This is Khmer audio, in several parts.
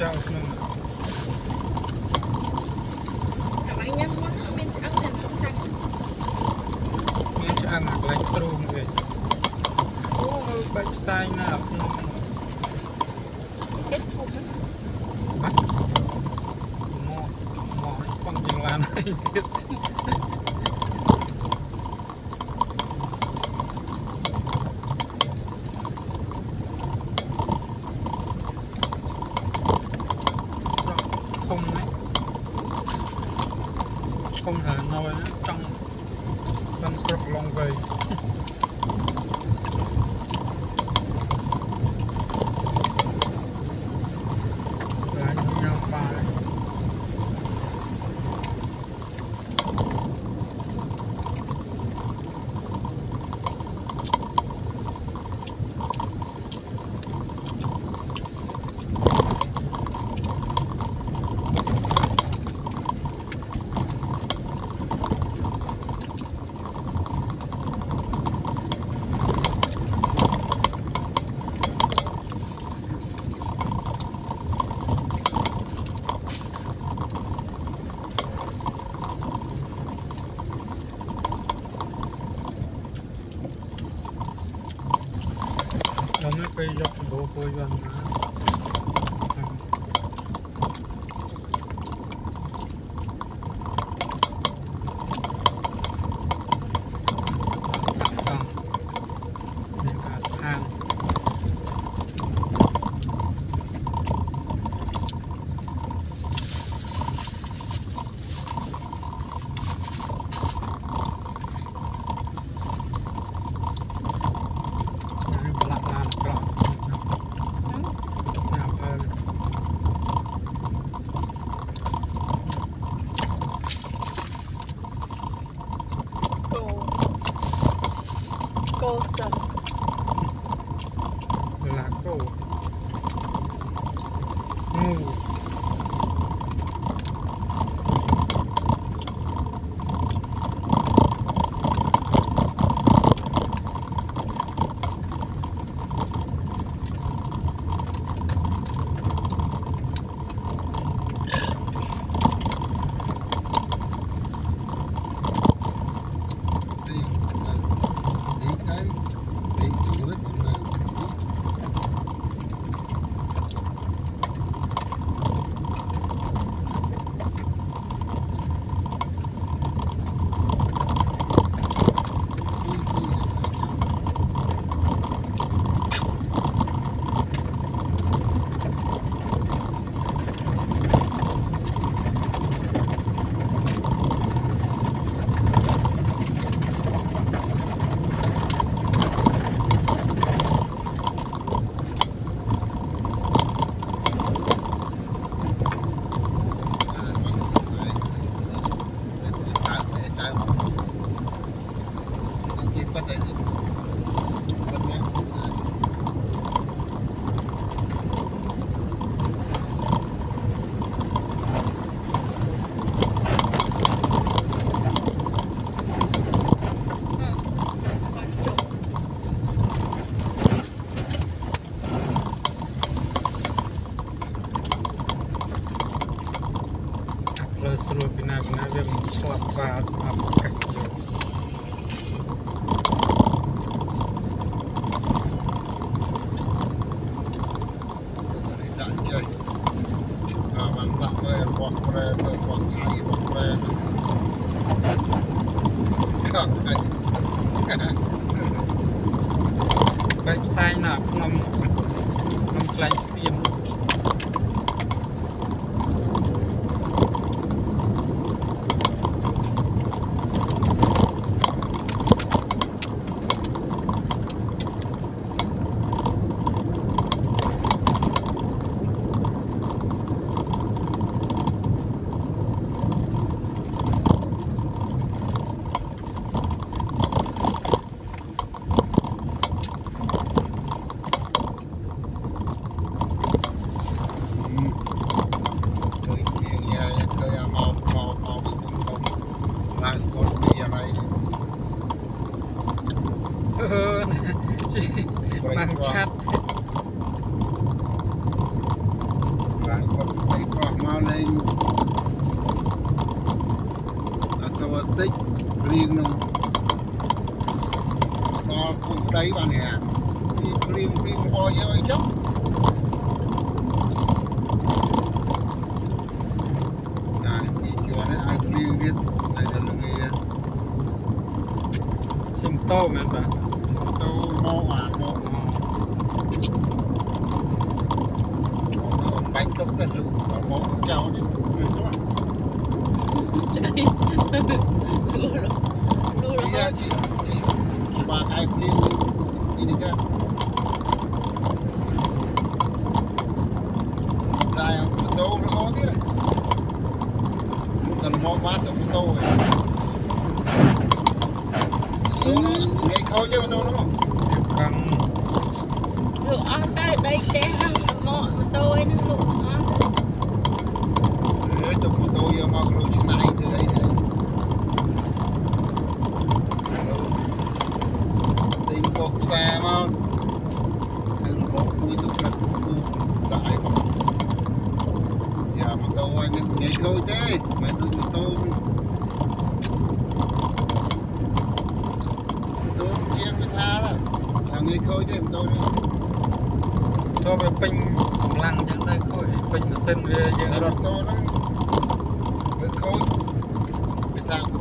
ចូលក្នុងកន្លែងញ៉ាំមកមានឆ្អឹងតែសាច់មានឆ្អឹងអាកន្លែងទ្រូងវិញអូមើលបាច់ផ្សាយណាស់ក្នុងតិចពុកបាត់មកមកផងជាងឡានហើយទៀតខុំណា ខុំហើយនៅណាចង់បានស្រុកឡុងវែង ਸਮੇਂ ਪਈ ਜਾਂ ਦੋ ਕੋਈ ਜਾਂਦਾ គោ Plus suruh bina-bina dia selap banget apa kaki ដាក់ចេះអាបានដាក់មើលរបស់ប្រែមើលរបស់ថៃរបស់ប្រែខាងឯងបែកផ្សាយណាក្នុងក្នុងស្លែងស្ពាន ជីបាំងឆាត់បានគាត់ទៅប្រោះមកលេងអត់ចូលតិចរៀងនឹងដល់ពុកដីបានហ่าពីព្រៀងព្រៀងរបស់យើងអីចឹងតែពីជួននេះឲ្យព្រៀងទៀតនៅដល់ងាជំតោមែនបាទ cái nước có có treo thì người quá rồi đua rồi chị chị chị ba cái đi đi đi cái dài không đâu nó có thế này tao ngày khâu chứ mà tao nó không được ăn đây đây, té năng mò tôi năng lụa mọ mà tôi nó lụ ăn. Eh, tu betul ya mau kalau cina itu itu. Tin kok saya mau. Tin kok itu kan đại mà. Giờ mà tôi anh ngay khơi thế, mà tôi mà tôi tôi chiên với tha đó, thằng ngay khơi thế mà tôi ចូលវាពេញកម្លាំងចឹងទៅខូចពេញម៉ាស៊ីនវាយើងររត់ត់ទៅហ្នឹងវាខូច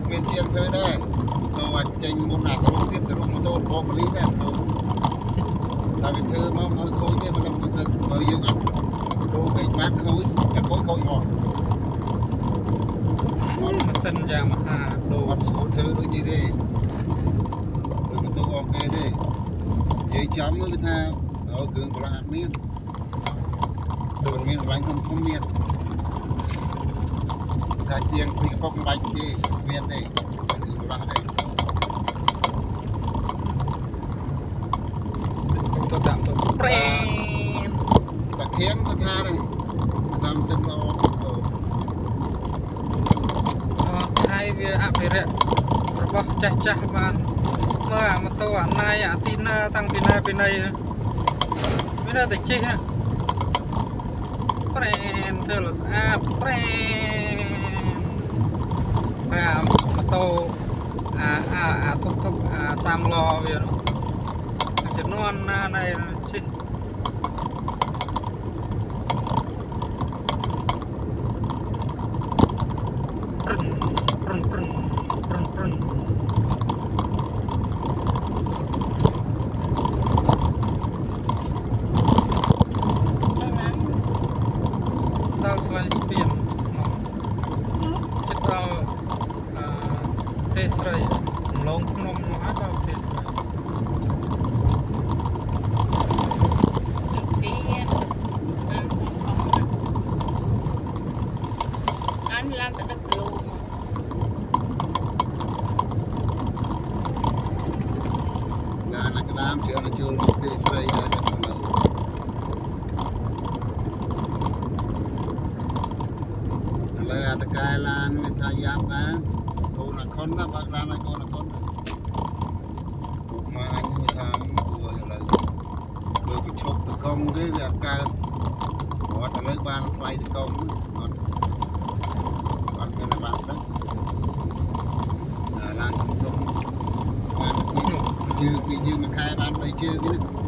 វា ថាពុកមានជាងធ្វើដែរទៅអាចចេញមុនអាសរុបទៀតទៅរុំម៉ូតូរបស់ប៉ូលីសដែរទៅតែវាធ្វើមកមកខូចទេមិនដឹងថាបើយើងអត់ដូរពេកបានខូចតែខូចខូចមកម៉ាស៊ីនយ៉ាងមហាដូរអត់ស្រួលធ្វើដូចនេះទេដូចម៉ូតូអស់គេទេនិយាយចំទៅវាថាដល់គ្រឿងកន្លះអត់មានទៅមិនមានកម្លាំងធំធំមាន ថាជាងពីកប៉ុកមិនបាច់ទេមានទេគ្រឿងកន្លះទេទៅតាមទៅប្រេនតាខៀនក៏ថាដែរតាមសិនល្អទៅថៃវាអភិរក្សរបស់ចាស់ចាស់បានមើលអាម៉ូតូអាណៃអាទីណាតាំងពីណាពីណីវានៅតែជិះណាប្រេនធ្វើលស្អាតប្រេនហើយអា ម៉ូតូអាអាអាទុកទុកអាសាមឡវានោះចំនួនណាណៃជិះ ប្រឹងប្រឹងប្រឹងប្រឹងប្រឹង Đây này. ដល់ស្លាញ់ស្ពានចិត្តដល់អឺ ទេស្រីកំឡងភ្នំនោះហើយដល់ទេស្រី Kiên. Ăn không không ăn. Ăn làm tới đất luôn. ងានក្តាមជឿនជួលមកទេស្រីដែរតែនៅឥឡូវអតកាយឡានវាថាយ៉ាប់បានកូ នអខុនណាបើកឡានឲ្យកូនអខុនណាពុកមកអញវាថាគួរឥឡូវលើបញ្ឈប់តកុំទេវាអត់កើតអត់ឥឡូវបានថ្លៃតកុំអត់អត់មានបាត់ទេឡានធំៗបានពីជើងពីយើងមួយខែបាន3ជើងនេះ